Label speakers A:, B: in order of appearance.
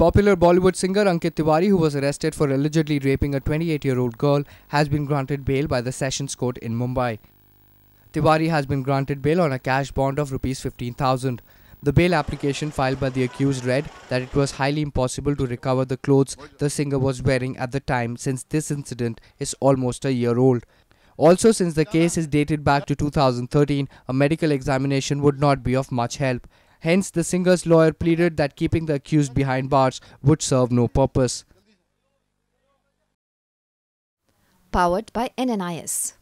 A: Popular Bollywood singer Ankit Tiwari, who was arrested for allegedly raping a 28 year old girl, has been granted bail by the Sessions Court in Mumbai. Tiwari has been granted bail on a cash bond of Rs 15,000. The bail application filed by the accused read that it was highly impossible to recover the clothes the singer was wearing at the time since this incident is almost a year old. Also, since the case is dated back to 2013, a medical examination would not be of much help. Hence, the singer's lawyer pleaded that keeping the accused behind bars would serve no purpose.
B: Powered by NNIS.